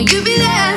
You be there.